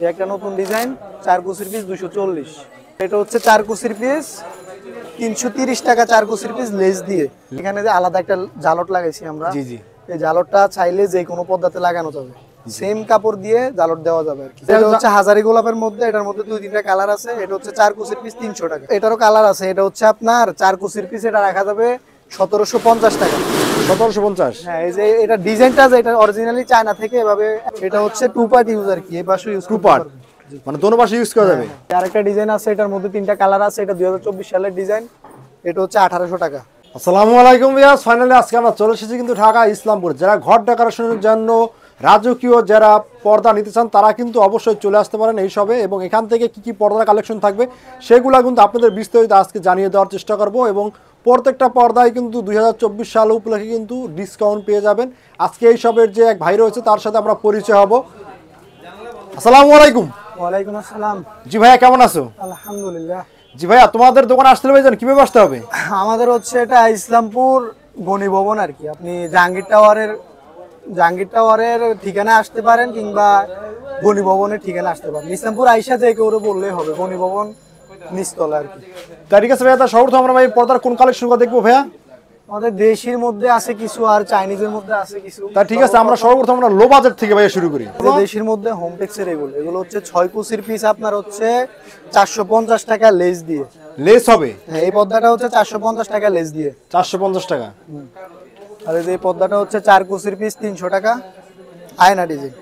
একটা নতুন ডিজাইন চার কুচির পিস দুশো চল্লিশ। এটা হচ্ছে চার কুচির পিস তিনশো তিরিশ টাকা চার কুচির পিস লেস দিয়ে। এখানে যে আলাদা একটা জালট লাগাইছি আমরা। জি জি। এই জালটটা চাইলে যে কোনো পদ্ধতিতে লাগানো যাবে। সেম কাপড় দিয়ে জালট দেওয়া যাবে আর কি। এটা হচ্ছে হাজারি গোলাপের মধ্যে এটার মধ্যে দুই তিনটা কালার আছে। এটা হচ্ছে চার কুচির পিস তিনশো টাকা। এটারও কালার আছে। এটা হচ্ছে আপনার চার কুচির পিস এটা রাখা যাবে সতেরোশো পঞ্চাশ টাকা। সতেরোশো পঞ্চাশ। হ্যাঁ এই যে এটা ডিজাইনটা যে এটা অরিজিনালি চায়না থেকে এভাবে এটা হচ্ছে টু পার্ট ইউজ আর কি এই পাশে ইউজ টু পার্ট মানে দোনো পাশে ইউজ করা যাবে। আরেকটা ডিজাইন আছে এটার মধ্যে তিনটা কালার আছে এটা দুই সালের ডিজাইন এটা হচ্ছে আঠারোশো টাকা। আসসালামু আলাইকুম ভিয়াস ফাইনালি আজকে আমরা চলে এসেছি কিন্তু ঢাকা ইসলামপুর। যারা ঘর ডেকোরেশনের জন্য রাজকীয় যারা পর্দা নিতে চান তারা কিন্তু অবশ্যই চলে আসতে পারেন এই সবে এবং এখান থেকে কি কি পর্দার কালেকশন থাকবে সেগুলো কিন্তু আপনাদের বিস্তারিত আজকে জানিয়ে দেওয়ার চেষ্টা করব এবং প্রত্যেকটা পর্দায় কিন্তু দু হাজার চব্বিশ সাল উপলক্ষে কিন্তু ডিসকাউন্ট পেয়ে যাবেন। আজকে এই সবের যে এক ভাই রয়েছে তার সাথে আমরা পরিচয় হব। আসসালামু আলাইকুম। ওয়ালাইকুম আসসালাম। জি ভাইয়া কেমন আছো? আলহামদুলিল্লাহ। জি ভাইয়া তোমাদের দোকানে আসতে হবে জান কীভাবে আসতে হবে? আমাদের হচ্ছে এটা ইসলামপুর গণি ভবন আর কি। আপনি জাহাঙ্গীর টাওয়ারের জাহাঙ্গীর টাওয়ারের ঠিকানা আসতে পারেন কিংবা গণি ভবনের ঠিকানা আসতে পারেন। ইসলামপুর আইসা যে কেউ বললেই হবে গণি ভবন নিচতলা আর কি। তা ঠিক আছে ভাইয়া তা সর্বপ্রথম আমরা ভাই পর্দার কোন কালেকশনগুলো দেখব ভাইয়া? আমাদের দেশির মধ্যে আছে কিছু আর চাইনিজের মধ্যে আছে কিছু। তা ঠিক আছে আমরা সর্বপ্রথম আমরা লো বাজেট থেকে ভাইয়া শুরু করি। দেশের মধ্যে হোম টেক্সের এগুলো। এগুলো হচ্ছে ছয় কুচির পিস আপনার হচ্ছে চারশো পঞ্চাশ টাকা লেস দিয়ে। লেস হবে? হ্যাঁ এই পদ্মাটা হচ্ছে চারশো পঞ্চাশ টাকা লেস দিয়ে। চারশো পঞ্চাশ টাকা। আর এই এই হচ্ছে চার কুচির পিস তিনশো টাকা। আয়না ডিজাইন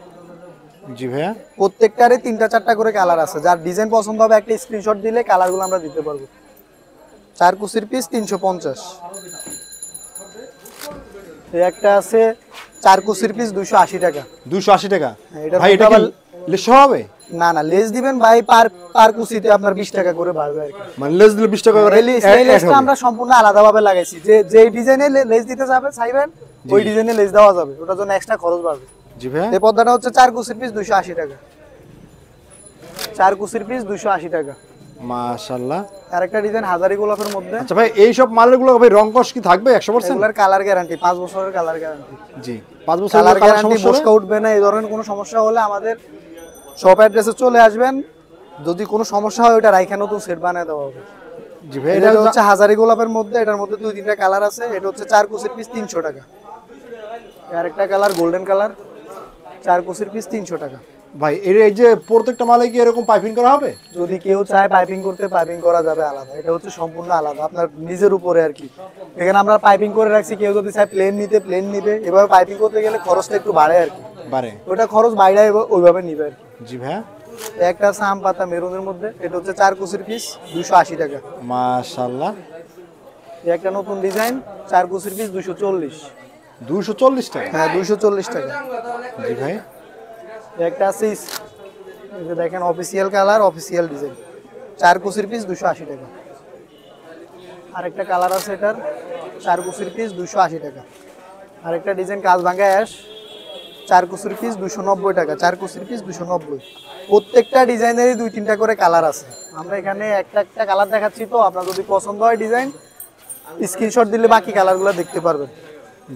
জি ভাইয়া। প্রত্যেকটারে তিনটা চারটা করে কালার আছে। যার ডিজাইন পছন্দ হবে একটা স্ক্রিনশট দিলে কালারগুলো আমরা দিতে পারব। চার কুচির পিস তিনশো পঞ্চাশ। একটা আছে চার কুচির পিস দুশো আশি টাকা। দুশো আশি টাকা? হ্যাঁ, ভাই এটা লেস হবে? না না লেস দিবেন ভাই পার পার কুচিতে আপনার বিশ টাকা করে বাড়বে আর মানে লেস দিলে বিশ টাকা করে লেসটা আমরা সম্পূর্ণ আলাদাভাবে লাগাইছি। যে যে ডিজাইনে লেস দিতে যাবে চাইবেন ওই ডিজাইনে লেস দেওয়া যাবে। ওটার জন্য এক্সট্রা খরচ বাড়বে। জি ভাইয়া। এই পদ্মাটা হচ্ছে চার কুচির পিস দুশো আশি টাকা। চার কুচির পিস দুশো আশি টাকা। মাশাল্লাহ আর একটা ডিজাইন হাজারি গোলাপের মধ্যে। আচ্ছা ভাই এই সব মালেরগুলো ভাই রং কস কি থাকবে একশো পার্সেন্ট এগুলার কালার গ্যারান্টি পাঁচ বছরের কালার গ্যারান্টি জি পাঁচ বছর কালার গ্যারান্টি বসকা উঠবে না এই ধরনের কোনো সমস্যা হলে আমাদের শপ অ্যাড্রেসে চলে আসবেন। যদি কোনো সমস্যা হয় ওটা রাইখা নতুন সেট বানিয়ে দেওয়া হবে। জি ভাই এটা হচ্ছে হাজারি গোলাপের মধ্যে এটার মধ্যে দুই তিনটা কালার আছে এটা হচ্ছে চার কুচির পিস তিনশো টাকা। আর একটা কালার গোল্ডেন কালার চার কুচির পিস তিনশো টাকা। ভাই এর এই যে প্রত্যেকটা মালে কি এরকম পাইপিং করা হবে? যদি কেউ চায় পাইপিং করতে পাইপিং করা যাবে আলাদা। এটা হচ্ছে সম্পূর্ণ আলাদা আপনার নিজের উপরে আর কি। এখানে আমরা পাইপিং করে রাখছি কেউ যদি চায় প্লেন নিতে প্লেন নিবে। এভাবে পাইপিং করতে গেলে খরচটা একটু বাড়ে আর কি। বাড়ে। ওটা খরচ বাইরে ওইভাবে নিবে আর কি। জি ভাইয়া। একটা সাম পাতা মেরুনের মধ্যে এটা হচ্ছে চার কুচির পিস দুশো আশি টাকা। মাশাল্লাহ একটা নতুন ডিজাইন চার কুচির পিস দুশো চল্লিশ। দুশো চল্লিশ টাকা। হ্যাঁ দুশো চল্লিশ টাকা। জি ভাই। একটা আছে ইস- এই যে দেখেন অফিসিয়াল কালার অফিসিয়াল ডিজাইন চার কুচির পিস দুশো আশি টাকা। আরেকটা কালার আছে এটার চার কুচির পিস দুশো আশি টাকা। আরেকটা ডিজাইন কাজ ভাঙ্গা অ্যাশ চার কুচির পিস দুশো নব্বই টাকা চার কুচির পিস দুশো নব্বই। প্রত্যেকটা ডিজাইনেরই দুই তিনটা করে কালার আছে। আমরা এখানে একটা একটা কালার দেখাচ্ছি তো আপনার যদি পছন্দ হয় ডিজাইন স্ক্রিনশট দিলে বাকি কালারগুলো দেখতে পারবেন।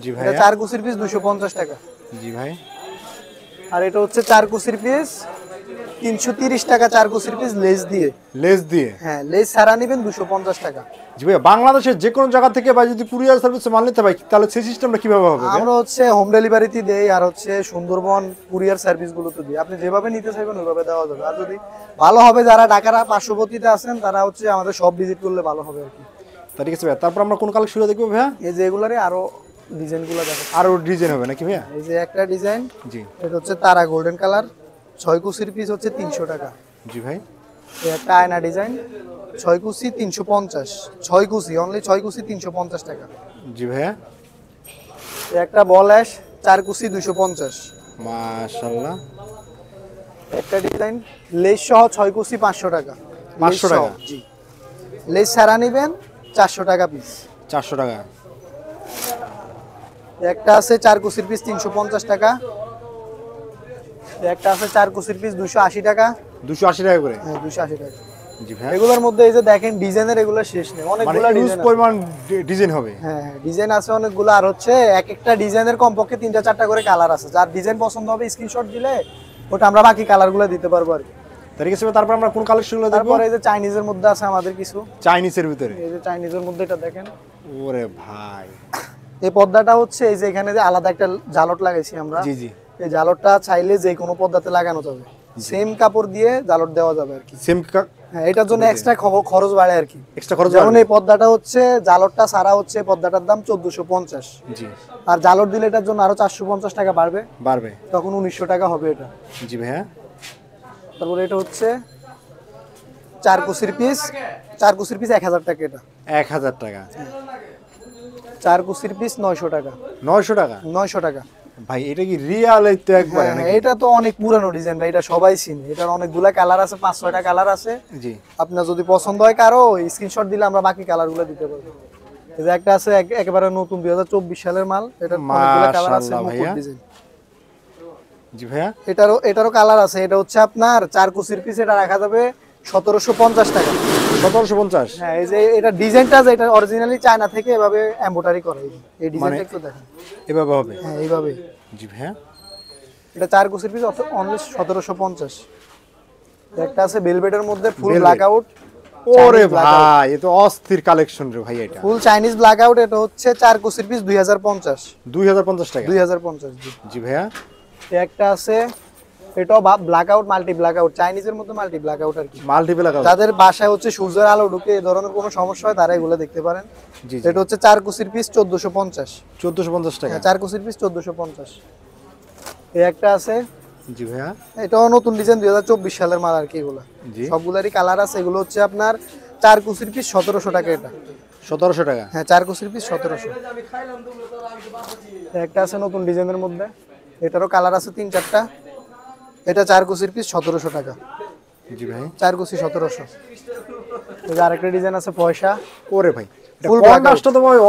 জি ভাইয়া। চার কুচির পিস দুশো পঞ্চাশ টাকা। জি ভাই। আর এটা হচ্ছে চার কুচির পিস তিনশো তিরিশ টাকা চার কুচির পিস লেস দিয়ে। লেস দিয়ে? হ্যাঁ লেস ছাড়া নেবেন দুশো পঞ্চাশ টাকা। জি ভাইয়া বাংলাদেশের যে কোনো জায়গা থেকে ভাই যদি কুরিয়ার সার্ভিসে মাল নিতে ভাই তাহলে সেই সিস্টেমটা কীভাবে হবে? আমরা হচ্ছে হোম ডেলিভারিতে দেই আর হচ্ছে সুন্দরবন কুরিয়ার সার্ভিস গুলোতে দিই। আপনি যেভাবে নিতে চাইবেন ওইভাবে দেওয়া যাবে। আর যদি ভালো হবে যারা ঢাকার পার্শ্ববর্তীতে আছেন তারা হচ্ছে আমাদের সব ভিজিট করলে ভালো হবে আর কি। ঠিক আছে ভাইয়া তারপর আমরা কোন কালেকশন দেখব ভাইয়া? এই যে এগুলারই আরও ডিজাইনগুলো দেখো। আরও ডিজাইন হবে নাকি ভাইয়া? এই যে একটা ডিজাইন জি। এটা হচ্ছে তারা গোল্ডেন কালার ছয় কুচির পিস হচ্ছে তিনশো টাকা। জি ভাই। একটা আয়না ডিজাইন ছয় কুচি তিনশো পঞ্চাশ। ছয় কুচি অনলি ছয় কুচি তিনশো পঞ্চাশ টাকা। জি ভাইয়া। একটা বল অ্যাশ চার কুচি দুশো পঞ্চাশ। মাশাল্লাহ একটা ডিজাইন লেস সহ ছয় কুচি পাঁচশো টাকা। 500 টাকা? জি। লেস ছাড়া নেবেন চারশো টাকা পিস চারশো টাকা। একটা আছে চার কুচির পিস তিনশো পঞ্চাশ টাকা। একটা আছে চার কুচির পিস দুশো আশি টাকা। দুশো আশি টাকা করে? হ্যাঁ দুশো আশি টাকা। এগুলোর মধ্যে এই যে দেখেন ডিজাইনের এগুলো শেষ নেই। মানে অনেকগুলো ডিজাইন পরিমাণ ডিজাইন হবে। হ্যাঁ হ্যাঁ ডিজাইন আছে অনেকগুলো। আর হচ্ছে এক একটা ডিজাইনের কমপক্ষে তিনটা চারটা করে কালার আছে। যার ডিজাইন পছন্দ হবে স্ক্রিনশট দিলে ওটা আমরা বাকি কালারগুলো দিতে পারব আর কি। তারপর আমরা কোন কালেকশনগুলো দেখব? তারপরে এই যে চাইনিজের মধ্যে আছে আমাদের কিছু। চাইনিজের ভিতরে। এই যে চাইনিজের মধ্যে এটা দেখেন। ওরে ভাই। এই পর্দাটা হচ্ছে এই যে এখানে যে আলাদা একটা জালট লাগাইছি আমরা জি জি। এই জালটটা চাইলে যে কোনো পর্দাতে লাগানো যাবে। সেম কাপড় দিয়ে জালট দেওয়া যাবে আর কি। সেম হ্যাঁ এটার জন্য এক্সট্রা খরচ বাড়ে আর কি। এক্সট্রা খরচ যেমন এই পর্দাটা হচ্ছে জালটটা সারা হচ্ছে পর্দাটার দাম চোদ্দশো পঞ্চাশ। জি। আর জালট দিলে এটার জন্য আরও চারশো পঞ্চাশ টাকা বাড়বে। বাড়বে। তখন উনিশশো টাকা হবে এটা। জি ভাইয়া। তারপরে এটা হচ্ছে চার কুসির পিস চার কুসির পিস এক হাজার টাকা এটা। এক হাজার টাকা। চার কুসির পিস নয়শো টাকা। নয়শো টাকা? নয়শো টাকা। ভাই এটা কি রিয়াল তো একবারে হ্যাঁ, এটা তো অনেক পুরানো ডিজাইন ভাই এটা সবাই চিনে। এটার অনেকগুলা কালার আছে পাঁচ ছয়টা কালার আছে। জি। আপনার যদি পছন্দ হয় কারও স্ক্রিনশট দিলে আমরা বাকি কালারগুলো দিতে পারব। যে একটা আছে একেবারে নতুন দুই হাজার চব্বিশ সালের মাল। এটা অনেকগুলো কালার আছে মুকুট। ডিজাইন জি ভাইয়া। এটারও এটারও কালার আছে এটা হচ্ছে আপনার চার কুচির পিস এটা রাখা যাবে সতেরোশো পঞ্চাশ টাকা। সতেরোশো পঞ্চাশ। হ্যাঁ এই যে এটা ডিজাইনটা যে এটা অরিজিনালি চায়না থেকে এভাবে এমব্রয়ডারি করে। এই ডিজাইনটা মানে- একটু দেখেন। এভাবে হবে? হ্যাঁ এইভাবে। জি ভাইয়া। এটা চার কুচির পিস অনলি সতেরোশো পঞ্চাশ। একটা আছে বেলভেটের মধ্যে ফুল। ব্ল্যাক আউট ওরে ভাই এ তো অস্থির কালেকশন রে ভাই এটা। ফুল চাইনিজ ব্ল্যাক আউট এটা হচ্ছে চার কুচির পিস দুই হাজার পঞ্চাশ। দুই হাজার পঞ্চাশ টাকা? দুই হাজার পঞ্চাশ জি। জি ভাইয়া। একটা আছে এটাও black out multi black out চাইনিজের মধ্যে মাল্টি ব্ল্যাক আউট আর কি। মাল্টিপল যাদের বাসায় হচ্ছে সূর্যের আলো ঢুকে এই ধরনের কোনো সমস্যা হয় তারা এগুলো দেখতে পারেন। জি এটা হচ্ছে চার কুচির পিস চোদ্দশো পঞ্চাশ। চোদ্দশো পঞ্চাশ টাকা। হ্যাঁ চার কুচির পিস চোদ্দশো পঞ্চাশ। এই একটা আছে। জি ভাইয়া। এটাও নতুন ডিজাইন দুই হাজার চব্বিশ সালের মাল আর কি এগুলো। সবগুলারই কালার আছে এগুলো হচ্ছে আপনার চার কুচির পিস সতেরোশো টাকা এটা। সতেরোশো টাকা। হ্যাঁ চার কুচির পিস সতেরোশো। একটা আছে নতুন ডিজাইনের মধ্যে। এটারও কালার আছে তিন চারটা। এটা চার কুচির পিস সতেরোশো টাকা। জি ভাই। চার কুচি সতেরোশো। আরেকটা ডিজাইন আছে পয়সা। ওরে ভাই তো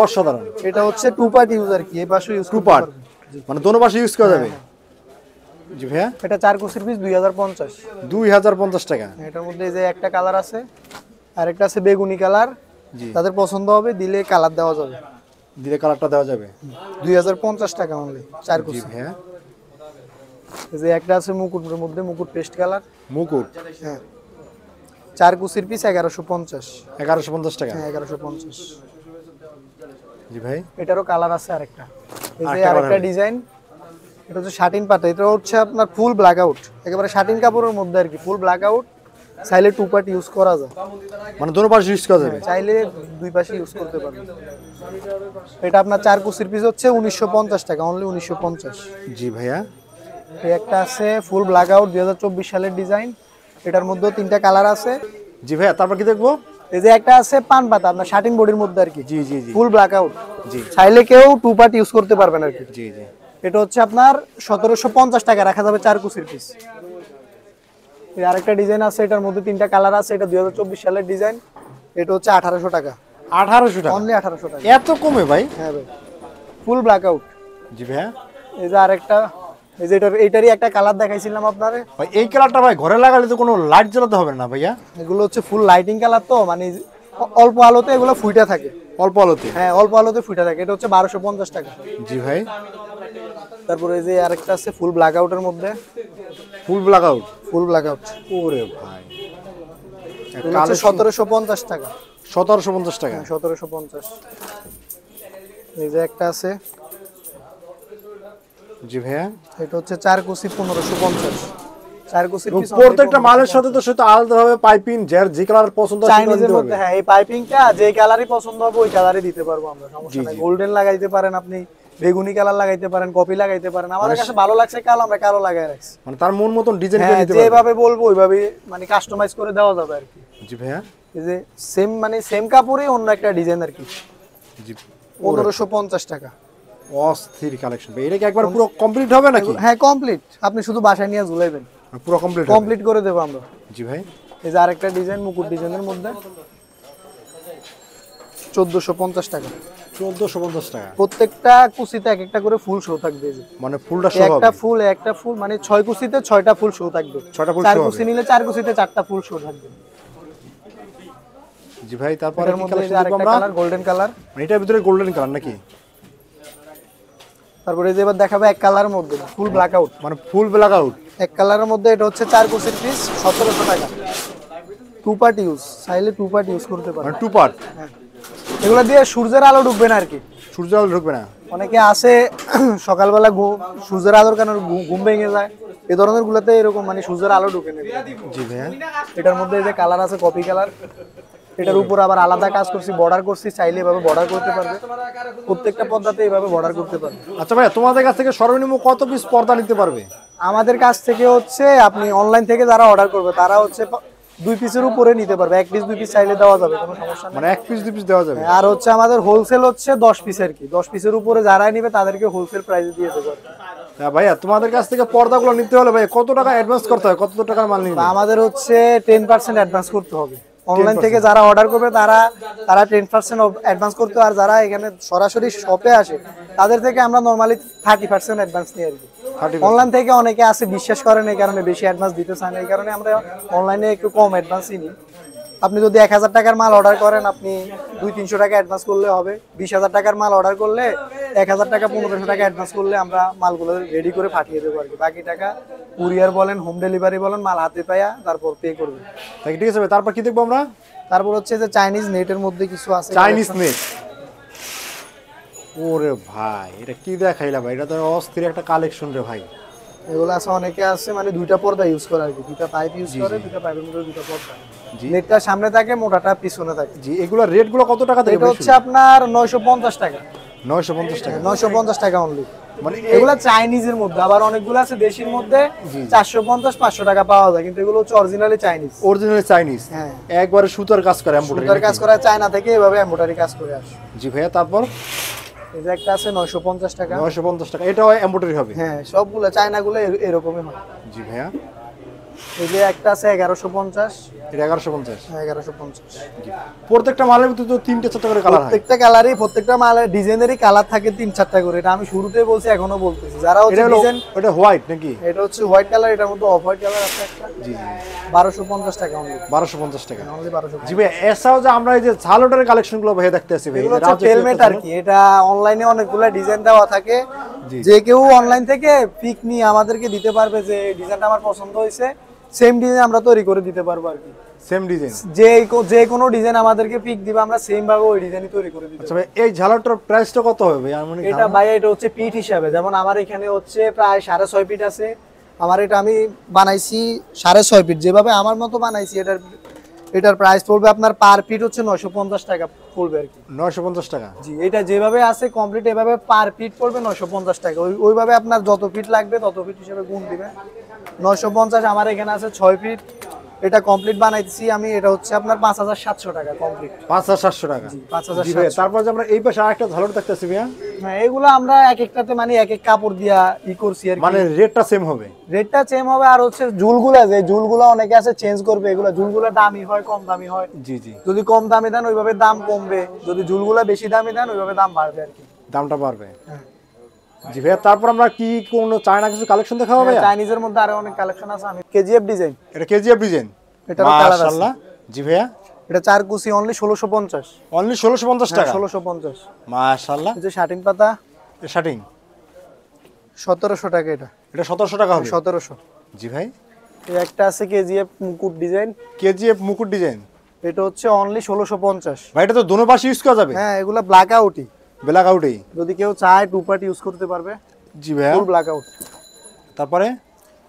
অসাধারণ। এটা হচ্ছে টু পার্ট ইউজ আর কি এই পাশে ইউজ টু পার্ট মানে দোনো পাশে ইউজ করা যাবে? জি ভাইয়া। এটা চার কুচির পিস দুই হাজার পঞ্চাশ। দুই হাজার পঞ্চাশ টাকা। এটার মধ্যে এই যে একটা কালার আছে আরেকটা আছে বেগুনি কালার তাদের পছন্দ হবে দিলে কালার দেওয়া যাবে। দিলে কালারটা দেওয়া যাবে। দুই হাজার পঞ্চাশ টাকা অনলি চার কুচি। ভাইয়া। যে একটা আছে মুকুটের মধ্যে মুকুট পেস্ট কালার মুকুট? হ্যাঁ। চার কুচির পিস এগারোশো পঞ্চাশ। এগারোশো পঞ্চাশ টাকা? হ্যাঁ এগারোশো পঞ্চাশ। জি ভাই। এটারও কালার আছে আরেকটা। এই যে আরেকটা ডিজাইন এটা হচ্ছে শাটিন পাতা। এটা হচ্ছে আপনার ফুল ব্ল্যাক আউট একেবারে শাটিন কাপড়ের মধ্যে আর কি ফুল ব্ল্যাক আউট চাইলে টু পার্ট ইউজ করা যায়। মানে দোনো পাশে ইউজ করা যাবে? চাইলে দুই পাশে ইউজ করতে পারবেন। এটা আপনার চার কুচির পিস হচ্ছে উনিশশো পঞ্চাশ টাকা অনলি উনিশশো পঞ্চাশ। জি ভাইয়া। একটা আছে ফুল ব্ল্যাক আউট দুই হাজার চব্বিশ সালের ডিজাইন এটার মধ্যেও তিনটা কালার আছে। জি ভাইয়া তারপর কি দেখব? এই যে একটা আছে পান পাতা আপনার শাটিন বডির মধ্যে আর কি। জি জি জি। ফুল ব্ল্যাক আউট জি। চাইলে কেউ টু পার্ট ইউজ করতে পারবেন আর কি। জি জি। এটা হচ্ছে আপনার সতেরোশো পঞ্চাশ টাকা রাখা যাবে চার কুচির পিস এই আরেকটা ডিজাইন আছে এটার মধ্যে তিনটা কালার আছে এটা দুই সালের ডিজাইন এটা হচ্ছে আঠারোশো টাকা। আঠারোশো টাকা? অনলি আঠারোশো টাকা। এত কমে ভাই? হ্যাঁ ভাই। ফুল ব্ল্যাক আউট জি ভাইয়া। এই যে আরেকটা এই যে এটার এইটারই একটা কালার দেখাইছিলাম আপনার। ভাই এই কালারটা ভাই ঘরে লাগালে তো কোনো লাইট জ্বালাতে হবে না ভাইয়া? এগুলো হচ্ছে ফুল লাইটিং কালার তো মানে অল্প আলোতে এগুলো ফুইটা থাকে। অল্প আলোতে? হ্যাঁ অল্প আলোতে ফুইটা থাকে। এটা হচ্ছে বারোশো পঞ্চাশ টাকা। জি ভাই। তারপরে এই যে আরেকটা আছে ফুল ব্ল্যাক আউটের মধ্যে। Full black out full black out ওরে ভাই সতেরোশো পঞ্চাশ টাকা। সতেরোশো পঞ্চাশ টাকা? সতেরোশো পঞ্চাশ। এই যে একটা আছে। জি ভাইয়া। এটা হচ্ছে চার কুচি পনেরোশো পঞ্চাশ। প্রত্যেকটা মালের সাথে তো সেটা আলাদাভাবে পাইপিং যার যে কালার পছন্দ হয় চাইনিজের মধ্যে হ্যাঁ এই পাইপিংটা যে কালারই পছন্দ হবে ওই কালারই দিতে পারব আমরা সমস্যা নাই। গোল্ডেন লাগাইতে পারেন আপনি বেগুনি কালার লাগাইতে পারেন কপি লাগাইতে পারেন। আমাদের কাছে ভালো লাগছে কালো আমরা কালো লাগাই রাখছি। মানে তার মন মতন ডিজাইন করে হ্যাঁ দিতে পারবে যেভাবে বলব ওইভাবে মানে কাস্টমাইজ করে দেওয়া যাবে আর কি। জি ভাইয়া। এই যে সেম মানে সেম কাপড়ে অন্য একটা ডিজাইন আর কি। জি। পনেরোশো পঞ্চাশ টাকা। অস্থির কালেকশন ভাই এটা কি একবার পুরো কমপ্লিট হবে নাকি? হ্যাঁ কমপ্লিট আপনি শুধু বাসায় নিয়ে ঝুলাইবেন। পুরো কমপ্লিট কমপ্লিট করে দেবো আমরা। জি ভাই। এই যে আরেকটা ডিজাইন মুকুট ডিজাইনের মধ্যে। চোদ্দশো পঞ্চাশ টাকা। চোদ্দশো পঞ্চাশ টাকা। প্রত্যেকটা কুচিতে এক একটা করে ফুল শো থাকবে মানে ফুলটা একটা ফুল একটা ফুল মানে ছয় কুচিতে ছয়টা ফুল শো থাকবে। ছয়টা ফুল চার কুচি নিলে চার কুচিতে চারটা ফুল শো থাকবে। জি ভাই তারপরে কি কালেকশন দেখব আমরা? গোল্ডেন কালার মানে এটার ভিতরে গোল্ডেন কালার নাকি? তারপরে এই যে এবার দেখাবে এক কালারের মধ্যে ফুল ব্ল্যাক আউট মানে ফুল ব্ল্যাক আউট এক কালারের মধ্যে এটা হচ্ছে চার কুচির পিস সতেরোশো টাকা। টু পার্ট ইউজ চাইলে টু পার্ট ইউজ করতে পারেন মানে টু পার্ট এগুলো দিয়ে সূর্যের আলো ঢুকবে না আর কি। সূর্য আলো ঢুকবে না? অনেকে আসে সকালবেলা সূর্যের আলোর কারণে ঘুম ভেঙে যায়। এই ধরনের গুলোতে এরকম মানে সূর্যের আলো ঢুকে নেবে জি ভাইয়া। এটার মধ্যে এই যে কালার আছে কপি কালার এটার উপর আবার আলাদা কাজ করছি বর্ডার করছি চাইলে এভাবে বর্ডার করতে পারবে। প্রত্যেকটা পর্দাতে এইভাবে বর্ডার করতে পারবে। আচ্ছা ভাইয়া তোমাদের কাছ থেকে সর্বনিম্ন কত পিস পর্দা নিতে পারবে? আমাদের কাছ থেকে হচ্ছে আপনি অনলাইন থেকে যারা অর্ডার করবে তারা হচ্ছে দুই পিসের উপরে নিতে পারবে। এক পিস দুই পিস চাইলে দেওয়া যাবে কোনো সমস্যা মানে এক পিস দুই পিস দেওয়া যাবে? আর হচ্ছে আমাদের হোলসেল হচ্ছে দশ পিসের কি। দশ পিসের উপরে যারাই নিবে তাদেরকে হোলসেল প্রাইসে দিয়ে দেবো আর হ্যাঁ ভাইয়া তোমাদের কাছ থেকে পর্দাগুলো নিতে হলে ভাই কত টাকা অ্যাডভান্স করতে হয়? কত টাকার মাল নিবে? আমাদের হচ্ছে টেন পার্সেন্ট অ্যাডভান্স করতে হবে। অনলাইন থেকে যারা অর্ডার করবে তারা তারা টেন পার্সেন্ট অ্যাডভান্স করতো আর যারা এখানে সরাসরি শপে আসে তাদের থেকে আমরা নর্মালি থার্টি পার্সেন্ট অ্যাডভান্স নিয়ে আর কি। অনলাইন থেকে অনেকে আছে বিশ্বাস করেন এই কারণে বেশি অ্যাডভান্স দিতে চান এই কারণে আমরা অনলাইনে একটু কম অ্যাডভান্সই নিই। আপনি যদি এক হাজার টাকার মাল অর্ডার করেন আপনি দুই তিনশো টাকা অ্যাডভান্স করলে হবে। বিশ হাজার টাকার মাল অর্ডার করলে এক হাজার টাকা পনেরোশো টাকা অ্যাডভান্স করলে আমরা মালগুলো রেডি করে পাঠিয়ে দেবো আর কি। বাকি টাকা কুরিয়ার বলেন হোম ডেলিভারি বলেন মাল হাতে পাইয়া তারপর পে করবে তাই ঠিক আছে তারপর কি দেখব আমরা? তারপর হচ্ছে যে চাইনিজ নেটের মধ্যে কিছু আছে। চাইনিজ নেট ওরে ভাই এটা কি দেখাইলা ভাই? এটা তো অস্থির একটা কালেকশন রে ভাই। এগুলো আছে অনেকে আছে মানে দুইটা পর্দা ইউজ করে আর কি। দুইটা পাইপ ইউজ করে দুইটা পাইপের মধ্যে দুইটা পর্দা। নেটটা সামনে থাকে মোটাটা পিছনে থাকে। জি এগুলো রেটগুলো কত টাকা থেকে এটা হচ্ছে আপনার নয়শো পঞ্চাশ টাকা। নয়শো পঞ্চাশ টাকা। নয়শো পঞ্চাশ টাকা অনলি মানে এগুলো চাইনিজের মধ্যে আবার অনেকগুলো আছে দেশির মধ্যে চারশো পঞ্চাশ পাঁচশো টাকা পাওয়া যায় কিন্তু এগুলো হচ্ছে অরিজিনালি চাইনিজ অরিজিনাল চাইনিজ হ্যাঁ। একবারে সুতার কাজ করে এমব্রয়ডারি সুতার কাজ করা চায়না থেকে এভাবে এমব্রয়ডারি কাজ করে আসে। জি ভাইয়া তারপর? এই যে একটা আছে নয়শো পঞ্চাশ টাকা। নয়শো পঞ্চাশ টাকা। এটাও এমব্রয়ডারি হবে? হ্যাঁ সবগুলো চায়না গুলো এরকমই হয়। জি ভাইয়া। এই যে একটা আছে এগারোশো পঞ্চাশ। এটা এগারোশো পঞ্চাশ। এগারোশো পঞ্চাশ। প্রত্যেকটা মালের ভিতরে তো তিনটে চারটা করে কালার প্রত্যেকটা কালারই প্রত্যেকটা মালের ডিজাইনেরই কালার থাকে তিন চারটা করে। এটা আমি শুরুতেই বলছি এখনও বলতেছি। যারা হচ্ছে ডিজাইন এটা হোয়াইট নাকি? এটা হচ্ছে হোয়াইট কালার এটার মধ্যে অফ হোয়াইট কালার আছে একটা। জি জি বারোশো পঞ্চাশ টাকা অনলি বারোশো পঞ্চাশ টাকা। অনলি বারোশো জি ভাই এছাড়াও যে আমরা এই যে ঝালোটার কালেকশনগুলো ভাই দেখতে আসি ভাই হচ্ছে রাজকীয় আর কি এটা অনলাইনে অনেকগুলো ডিজাইন দেওয়া থাকে। যে কেউ অনলাইন থেকে পিক নিয়ে আমাদেরকে দিতে পারবে যে ডিজাইনটা আমার পছন্দ হয়েছে। সেম ডিজাইন আমরা তৈরি করে দিতে পারব আর কি। সেম ডিজাইন যে যে কোনো ডিজাইন আমাদেরকে পিক দিবে আমরা সেম ভাবে ওই ডিজাইনই তৈরি করে দিতে আচ্ছা ভাই এই ঝালরটার প্রাইসটা কত হবে আমার এটা ভাই এটা হচ্ছে পিট হিসাবে। যেমন আমার এখানে হচ্ছে প্রায় সাড়ে ছয় ফিট আছে। আমার এটা আমি বানাইছি সাড়ে ছয় ফিট যেভাবে আমার মতো বানাইছি এটার এটার প্রাইস পড়বে আপনার পার পিট হচ্ছে নয়শো পঞ্চাশ টাকা পড়বে আর কি। নয়শো পঞ্চাশ টাকা? জি এটা যেভাবে আছে কমপ্লিট এভাবে পার পিট পড়বে নয়শো পঞ্চাশ টাকা। ওই ওইভাবে আপনার যত ফিট লাগবে তত ফিট হিসেবে গুণ দিবে। নয়শো পঞ্চাশ আমার এখানে আছে ছয় ফিট এটা কমপ্লিট বানাইছি আমি এটা হচ্ছে আপনার পাঁচ হাজার সাতশো টাকা কমপ্লিট পাঁচ হাজার সাতশো টাকা। পাঁচ হাজার জি ভাই সাতশো। তারপর যে আমরা এই পাশে আরেকটা ঝালট দেখতেছি ভাইয়া। হ্যাঁ এগুলো আমরা এক একটাতে মানে এক এক কাপড় দিয়া ই করছি আর মানে রেটটা সেম হবে? রেটটা সেম হবে আর হচ্ছে ঝুলগুলা যে ঝুলগুলা অনেকে আছে চেঞ্জ করবে এগুলো ঝুলগুলা দামি হয় কম দামি হয়। জি জি। যদি কম দামি দেন ওইভাবে দাম কমবে। যদি ঝুলগুলা বেশি দামি দেন ওইভাবে দাম বাড়বে আর কি। দামটা বাড়বে। হ্যাঁ। জি ভাইয়া তারপর আমরা কি কোনো চায়না কিছু কালেকশন চাইনিজের মধ্যে আরও অনেক কালেকশন আছে আমি কেজিএফ ডিজাইন এটা কেজিএফ ডিজাইন আছে। মাশাআল্লাহ। জি ভাইয়া। এটা চার কুচি অনলি ষোলোশো পঞ্চাশ। অনলি ষোলোশো পঞ্চাশ টাকা? ষোলোশো পঞ্চাশ। মাশাআল্লাহ। এই যে শার্টিন পাতা। শার্টিং সতেরোশো টাকা এটা। এটা সতেরোশো টাকা হবে? সতেরোশো। জি ভাই। এই একটা আছে কেজিএফ মুকুট ডিজাইন কেজিএফ মুকুট ডিজাইন এটা হচ্ছে অনলি ষোলোশো পঞ্চাশ। ভাই এটা তো দোনো পাশে ইউজ করা যাবে? হ্যাঁ এগুলা ব্ল্যাক আউটই ব্ল্যাক আউটেই যদি কেউ চায় টু পার্ট ইউজ করতে পারবে। জি ফুল ব্ল্যাক আউট তারপরে?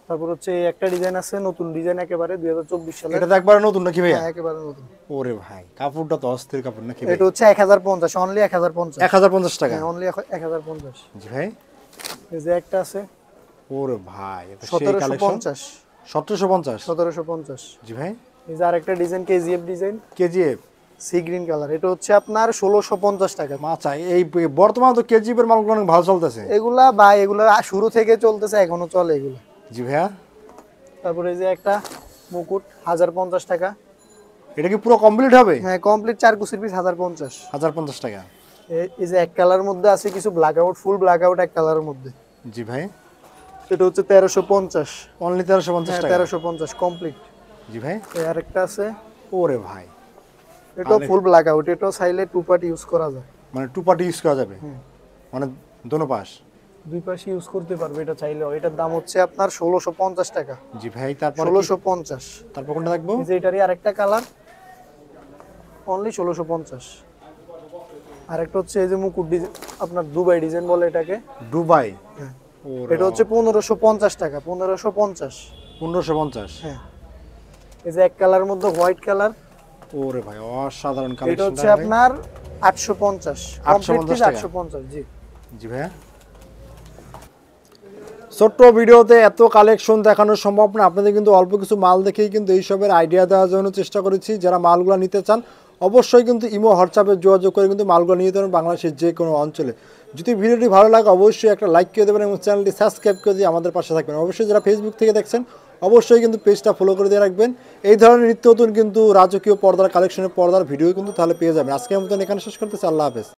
তারপর হচ্ছে একটা ডিজাইন আছে নতুন ডিজাইন একেবারে দুই হাজার চব্বিশ সালে এটা তো একবারে নতুন নাকি ভাইয়া? হ্যাঁ, একেবারে নতুন। ওরে ভাই কাপড়টা তো অস্থির কাপড় নাকি ভাই? এটা হচ্ছে এক হাজার পঞ্চাশ অনলি এক হাজার পঞ্চাশ। এক হাজার পঞ্চাশ টাকা? হ্যাঁ অনলি হাজার পঞ্চাশ। জি ভাই। এই যে একটা আছে। ওরে ভাই এটা সেই কালেকশন পঞ্চাশ। সতেরোশো পঞ্চাশ? সতেরোশো পঞ্চাশ। জি ভাই। এই যে আরেকটা design KGF design KGF sea green colour এটা হচ্ছে আপনার ষোলোশো পঞ্চাশ টাকা। মাছা এই বর্তমানে তো কেজিএফ এর মালগুলো অনেক ভালো চলতেছে। এগুলা বা এগুলা শুরু থেকে চলতেছে এখনও চলে এগুলো। জি ভাইয়া। তারপরে এই যে একটা মুকুট হাজার পঞ্চাশ টাকা। এটা কি পুরো কমপ্লিট হবে? হ্যাঁ কমপ্লিট চার কুচির পিস হাজার পঞ্চাশ। হাজার পঞ্চাশ টাকা। এই যে এক কালার মধ্যে আছে কিছু black out full black out এক কালারের মধ্যে। জি ভাই। এটা হচ্ছে তেরোশো পঞ্চাশ। অনলি তেরোশো পঞ্চাশ হ্যাঁ তেরোশো পঞ্চাশ কমপ্লিট জি ভাই। আরেকটা আছে। ওরে ভাই। এটাও ফুল ব্ল্যাক আউট এটাও চাইলে টু পার্ট ইউজ করা যায়। মানে টু পার্টি ইউজ করা যাবে? মানে দোনো পাশ? দুই পাশে ইউজ করতে পারবে এটা চাইলে। এটার দাম হচ্ছে আপনার ষোলোশো পঞ্চাশ টাকা। জি ভাই তারপর ষোলোশো পঞ্চাশ। তারপর কোনটা দেখব? এই যে এটারই আরেকটা কালার অনলি ষোলোশো পঞ্চাশ। আরেকটা হচ্ছে এই যে মুকুট ডিজাইন আপনার দুবাই ডিজাইন বলে এটাকে। দুবাই হ্যাঁ। এটা হচ্ছে পনেরোশো পঞ্চাশ টাকা পনেরোশো পঞ্চাশ। পনেরোশো পঞ্চাশ? হ্যাঁ। এই যে এক কালার মধ্যে হোয়াইট কালার ওরে ভাই অসাধারণ এটা হচ্ছে আপনার আটশো পঞ্চাশ 850 টাকা। আটশো পঞ্চাশ জি। জি ভাইয়া। ছোট্ট ভিডিওতে এত কালেকশন দেখানো সম্ভব না। আপনাদের কিন্তু অল্প কিছু মাল দেখেই কিন্তু এইসবের আইডিয়া দেওয়ার জন্য চেষ্টা করেছি। যারা মালগুলো নিতে চান অবশ্যই কিন্তু ইমো হোয়াটসঅ্যাপে যোগাযোগ করে কিন্তু মালগুলো নিয়ে যেতে বাংলাদেশের যে কোনো অঞ্চলে। যদি ভিডিওটি ভালো লাগে অবশ্যই একটা লাইক করে দেবেন এবং চ্যানেলটি সাবস্ক্রাইব করে দিয়ে আমাদের পাশে থাকবেন। অবশ্যই যারা ফেসবুক থেকে দেখছেন অবশ্যই কিন্তু পেজটা ফলো করে দিয়ে রাখবেন। এই ধরনের নিত্য নতুন কিন্তু রাজকীয় পর্দার কালেকশনের পর্দার ভিডিও কিন্তু তাহলে পেয়ে যাবেন। আজকের মতন এখানে শেষ করতেছি। আল্লাহ হাফেজ।